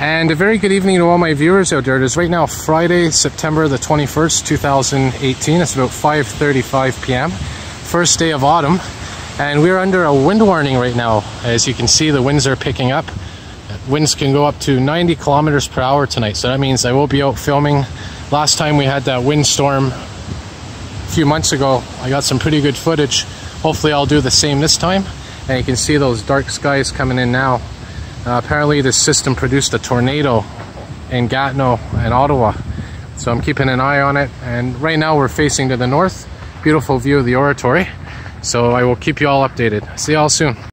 And a very good evening to all my viewers out there. It is right now Friday, September the 21st, 2018. It's about 5.35 p.m. First day of autumn. And we're under a wind warning right now. As you can see, the winds are picking up. Winds can go up to 90 kilometers per hour tonight. So that means I will be out filming. Last time we had that windstorm a few months ago, I got some pretty good footage. Hopefully I'll do the same this time. And you can see those dark skies coming in now. Uh, apparently this system produced a tornado in Gatineau and Ottawa. So I'm keeping an eye on it. And right now we're facing to the north. Beautiful view of the oratory. So I will keep you all updated. See y'all soon.